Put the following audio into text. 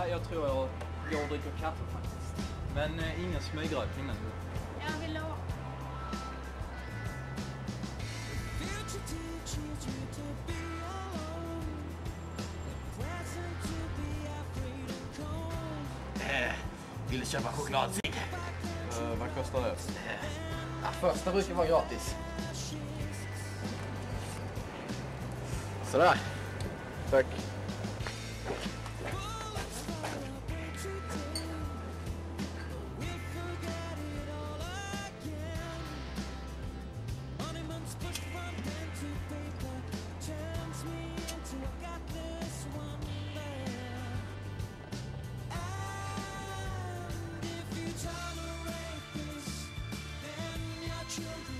Ja, jag tror jag går och dricker kaffe faktiskt. Men eh, ingen smygrökning nu. Jag vill ha. Eh, vill du köpa chokladcigg? Uh, vad kostar det? Ja, första brukar vara gratis. Sådär. Tack. children.